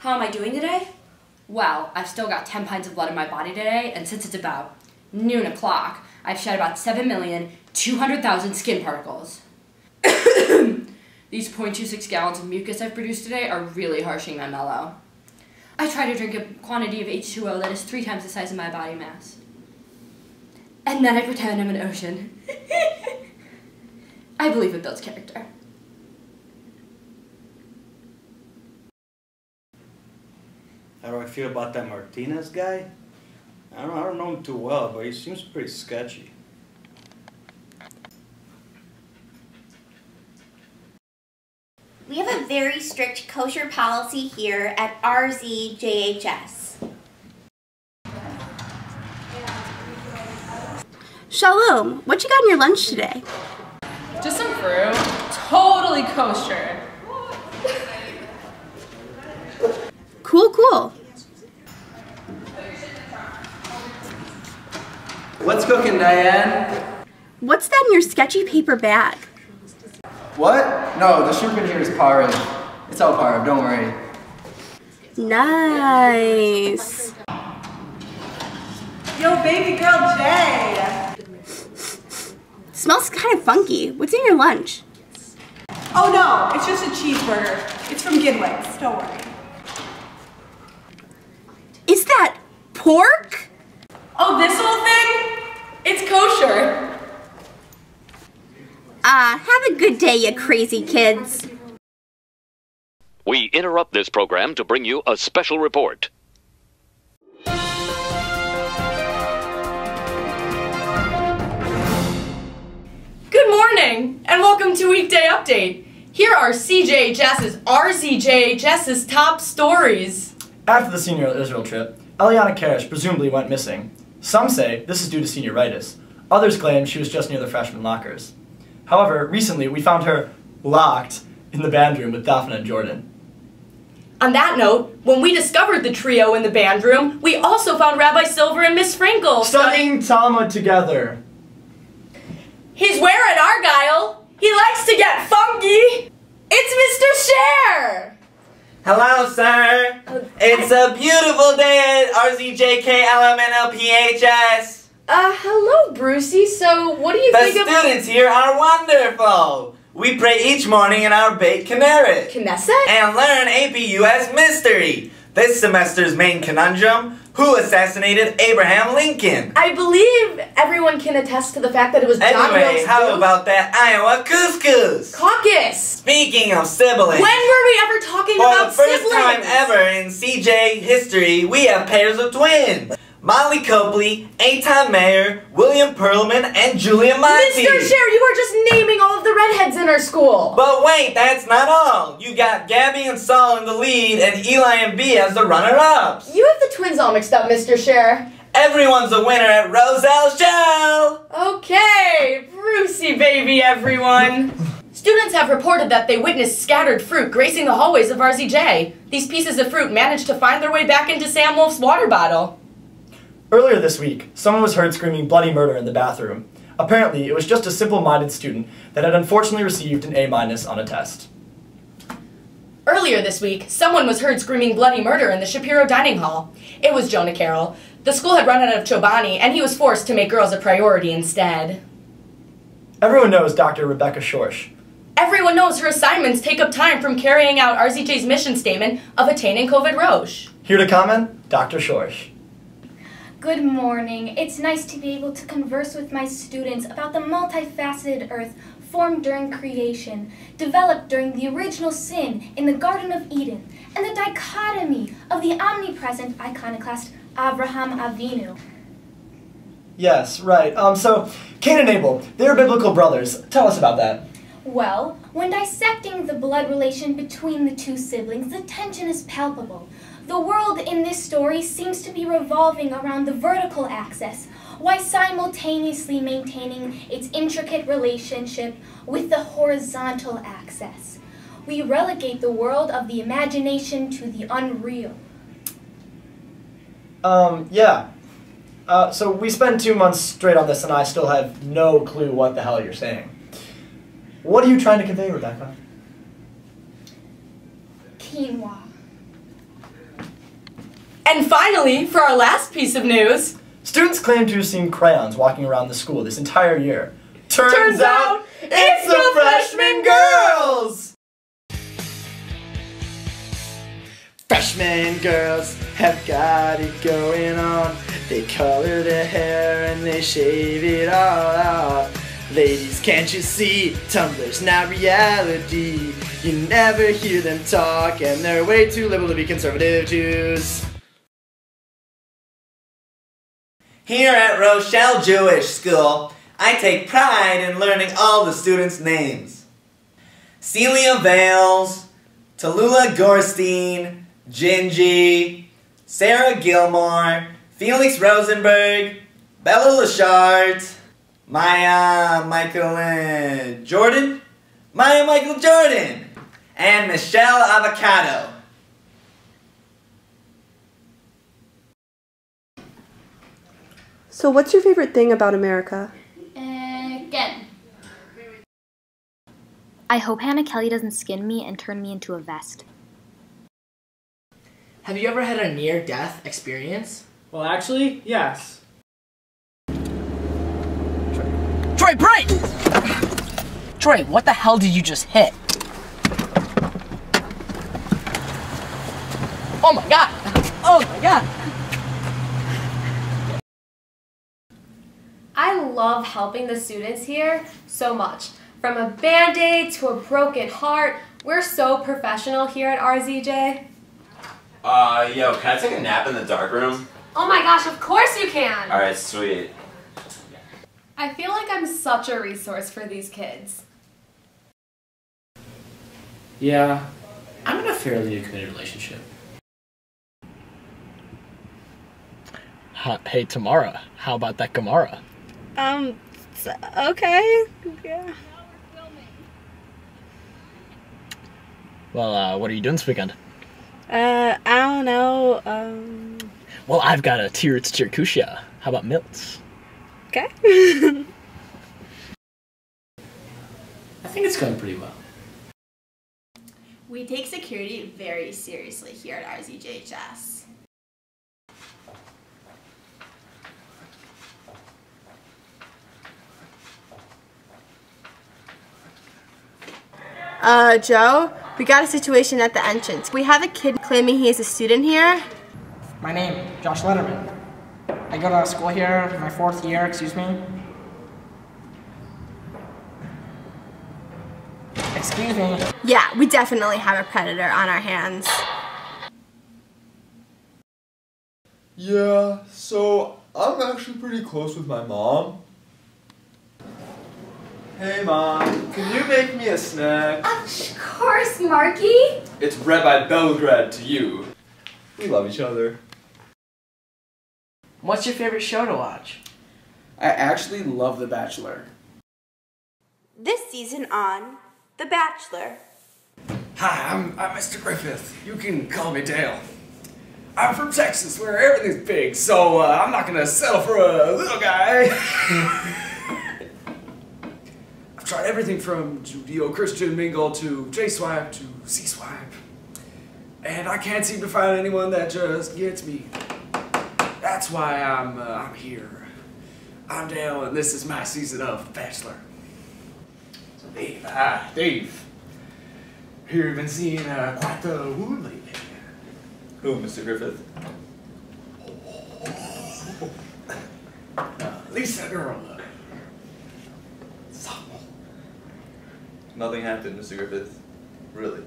How am I doing today? Well, I've still got 10 pints of blood in my body today, and since it's about noon o'clock, I've shed about 7,200,000 skin particles. These 0.26 gallons of mucus I've produced today are really harshing my mellow. I try to drink a quantity of H2O that is three times the size of my body mass. And then I pretend I'm an ocean. I believe it builds character. How do I feel about that Martinez guy? I don't, I don't know him too well, but he seems pretty sketchy. We have a very strict kosher policy here at RZJHS. Shalom, what you got in your lunch today? Just some fruit. Totally kosher. What's cooking, Diane? What's that in your sketchy paper bag? What? No, the soup in here is porridge. It's all porridge, don't worry. Nice. Yo, baby girl Jay. Smells kind of funky. What's in your lunch? Oh no, it's just a cheeseburger. It's from Gidwitz. Don't worry. Is that pork? Oh, this whole thing? It's kosher. Ah, uh, have a good day, you crazy kids. We interrupt this program to bring you a special report. Good morning, and welcome to Weekday Update. Here are cj CJHS's RZJHS's top stories. After the senior Israel trip, Eliana Karish presumably went missing. Some say this is due to senioritis. Others claim she was just near the freshman lockers. However, recently we found her locked in the band room with Daphne and Jordan. On that note, when we discovered the trio in the band room, we also found Rabbi Silver and Miss Frankel studying Talmud together. He's wearing Argyle. He likes to get funky. It's Mr. Sher. Hello, sir. Oh, it's a beautiful day at RZJKLMNLPHS. Uh, hello, Brucey. So, what do you the think of- The students here are wonderful. We pray each morning in our Beit Knesset. Knesset? And learn APUS mystery. This semester's main conundrum, who assassinated Abraham Lincoln? I believe everyone can attest to the fact that it was John Anyway, Wilkes how Booth. about that Iowa couscous? Caucus! Speaking of siblings. When were we ever talking For about the first siblings? time ever in CJ history, we have pairs of twins. Molly Copley, Eitan Mayer, William Perlman, and Julia Monty. Mr. Sher, you are just naming all of the redheads in our school. But wait, that's not all. You got Gabby and Saul in the lead, and Eli and B as the runner-ups. You have the twins all mixed up, Mr. Sher. Everyone's a winner at Rochelle Zell! Okay, Brucey baby, everyone. Students have reported that they witnessed scattered fruit gracing the hallways of RZJ. These pieces of fruit managed to find their way back into Sam Wolf's water bottle. Earlier this week, someone was heard screaming bloody murder in the bathroom. Apparently, it was just a simple-minded student that had unfortunately received an A- minus on a test. Earlier this week, someone was heard screaming bloody murder in the Shapiro dining hall. It was Jonah Carroll. The school had run out of Chobani, and he was forced to make girls a priority instead. Everyone knows Dr. Rebecca Schorsch. Everyone knows her assignments take up time from carrying out RZJ's mission statement of attaining COVID Roche. Here to comment, Dr. Schorsch. Good morning. It's nice to be able to converse with my students about the multifaceted earth formed during creation, developed during the original sin in the Garden of Eden, and the dichotomy of the omnipresent iconoclast Abraham Avinu. Yes, right. Um, so, Cain and Abel, they're biblical brothers. Tell us about that. Well, when dissecting the blood relation between the two siblings, the tension is palpable. The world in this story seems to be revolving around the vertical axis, while simultaneously maintaining its intricate relationship with the horizontal axis. We relegate the world of the imagination to the unreal. Um, yeah. Uh, so we spent two months straight on this, and I still have no clue what the hell you're saying. What are you trying to convey, Rebecca? Quinoa. And finally, for our last piece of news, Students claim to have seen crayons walking around the school this entire year. Turns, Turns out, it's the freshman girls! Freshman girls have got it going on. They color their hair and they shave it all off. Ladies, can't you see? Tumblr's not reality. You never hear them talk, and they're way too liberal to be conservative Jews. Here at Rochelle Jewish School, I take pride in learning all the students' names. Celia Vales, Tallulah Gorstein, Gingy, Sarah Gilmore, Felix Rosenberg, Bella Lachart, Maya Michael Jordan, Maya Michael Jordan, and Michelle Avocado. So, what's your favorite thing about America? Uh, Again. I hope Hannah Kelly doesn't skin me and turn me into a vest. Have you ever had a near death experience? Well, actually, yes. Troy Bright! Troy, what the hell did you just hit? Oh my god! Oh my god! I love helping the students here so much. From a band aid to a broken heart, we're so professional here at RZJ. Uh, yo, can I take a nap in the dark room? Oh my gosh, of course you can! Alright, sweet. I feel like I'm such a resource for these kids. Yeah, I'm in a fairly committed relationship. Hey, Tamara, how about that Gemara? Um, okay. Yeah. Well, uh, what are you doing this weekend? Uh, I don't know. Um, Well, I've got a Tiritz Tirkusha. How about Milts? okay. I think it's going pretty well. We take security very seriously here at RZJHS. Uh, Joe, we got a situation at the entrance. We have a kid claiming he is a student here. My name, Josh Letterman. I go to school here, my fourth year, excuse me. Excuse me. Yeah, we definitely have a predator on our hands. Yeah, so I'm actually pretty close with my mom. Hey mom, can you make me a snack? Of course, Marky. It's Rabbi Belgrade to you. We love each other. What's your favorite show to watch? I actually love The Bachelor. This season on The Bachelor. Hi, I'm, I'm Mr. Griffith. You can call me Dale. I'm from Texas, where everything's big, so uh, I'm not gonna settle for a little guy. I've tried everything from Judeo-Christian mingle to J-swipe to C-swipe, and I can't seem to find anyone that just gets me. That's why I'm uh, I'm here. I'm Dale, and this is my season of Bachelor. So Dave, hi, Dave. Here you've been seeing uh, quite the woman lately. Who, Mr. Griffith? Uh, Lisa girl. Uh, Nothing happened, Mr. Griffith. Really.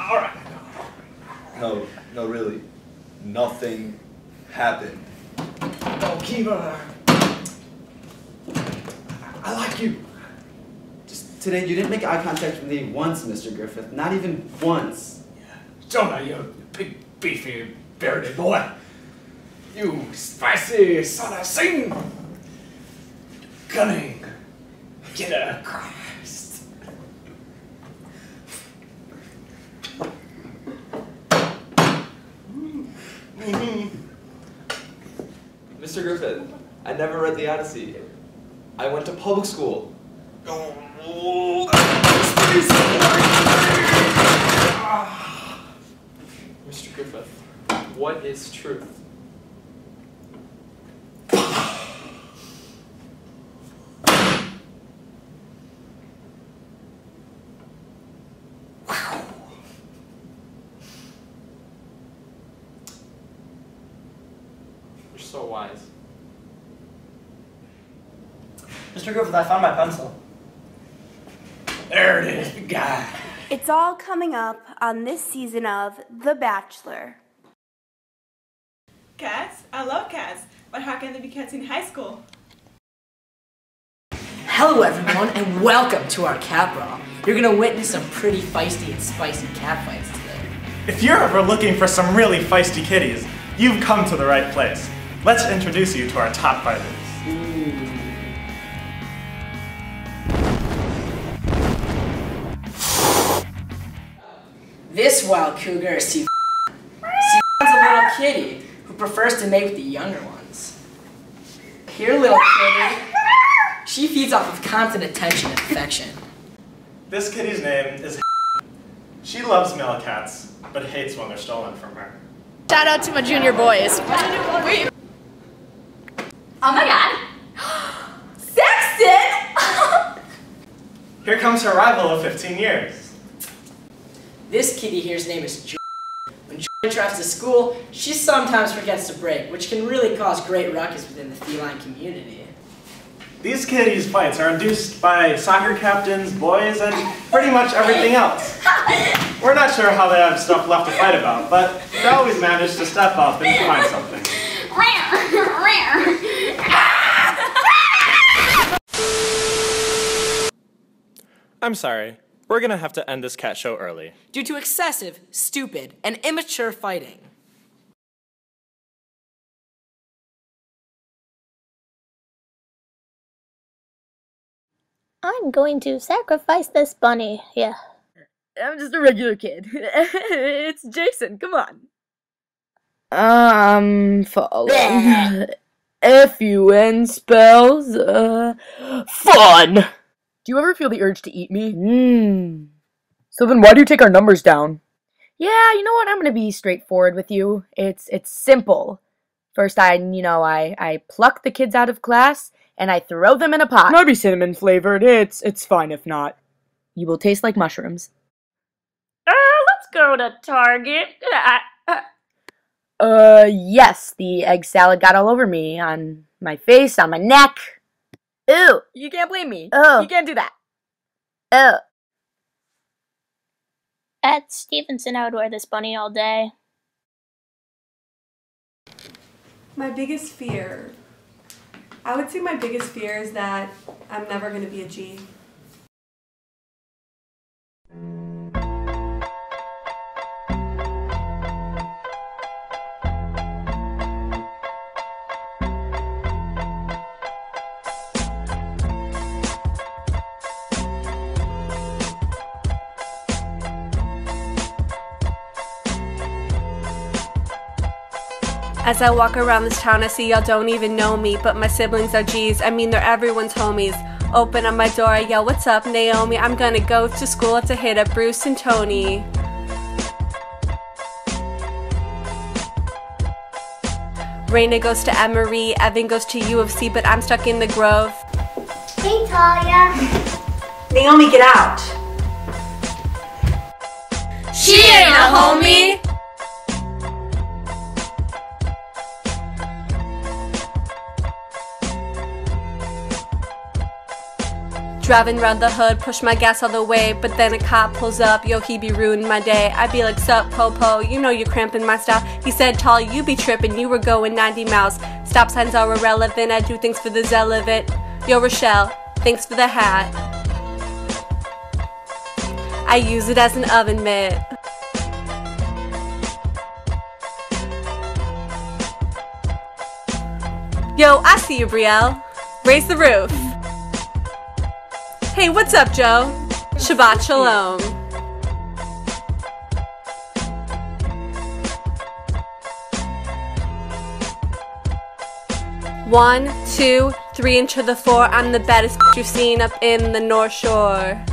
Alright. No, no, really. Nothing happened. Oh, Kiva. I like you. Just today, you didn't make eye contact with me once, Mr. Griffith. Not even once. Jonah, you big, beefy, bearded boy. You spicy son of Satan. Cunning! Get across! Mr. Griffith. I never read the Odyssey. I went to public school. Mr. Griffith, what is truth? So wise. Mr. Griffith, I found my pencil. There it is, big guy. It's all coming up on this season of The Bachelor. Cats? I love cats, but how can they be cats in high school? Hello, everyone, and welcome to our cat brawl. You're gonna witness some pretty feisty and spicy cat fights today. If you're ever looking for some really feisty kitties, you've come to the right place. Let's introduce you to our top fighters. This wild cougar is C. C a little kitty who prefers to mate with the younger ones. Here, little kitty. She feeds off of constant attention and affection. This kitty's name is She loves male cats, but hates when they're stolen from her. Shout out to my junior boys. Oh my god. Sexton! Here comes her rival of 15 years. This kitty here's name is Joy. When Joy drives to school, she sometimes forgets to brake, which can really cause great ruckus within the feline community. These kitties' fights are induced by soccer captains, boys, and pretty much everything else. We're not sure how they have stuff left to fight about, but they always manage to step up and find something. I'm sorry. We're gonna have to end this cat show early. Due to excessive, stupid, and immature fighting. I'm going to sacrifice this bunny. Yeah. I'm just a regular kid. it's Jason, come on. Um, following. F-U-N spells, uh, fun! Do you ever feel the urge to eat me? Mmm. So then why do you take our numbers down? Yeah, you know what? I'm gonna be straightforward with you. It's it's simple. First, I you know I I pluck the kids out of class and I throw them in a pot. Might be cinnamon flavored. It's it's fine if not. You will taste like mushrooms. Uh, let's go to Target. Uh, yes, the egg salad got all over me, on my face, on my neck. Ew, you can't blame me. Oh. You can't do that. Oh. Ew. At Stevenson, I would wear this bunny all day. My biggest fear. I would say my biggest fear is that I'm never going to be a G. As I walk around this town, I see y'all don't even know me, but my siblings are G's. I mean, they're everyone's homies. Open up my door, I yell, What's up, Naomi? I'm gonna go to school to hit up Bruce and Tony. Raina goes to Emory, Evan goes to U of C, but I'm stuck in the Grove. Hey, Talia. Naomi, get out. She ain't a homie! Driving round the hood, push my gas all the way, but then a cop pulls up, yo, he be ruining my day. I be like, sup, popo, you know you're cramping my style. He said, tall, you be tripping, you were going 90 miles. Stop signs are irrelevant, I do things for the zell of it. Yo, Rochelle, thanks for the hat. I use it as an oven mitt. Yo, I see you, Brielle. Raise the roof. Hey, what's up, Joe? Shabbat Shalom. One, two, three, and to the four. I'm the baddest you've seen up in the North Shore.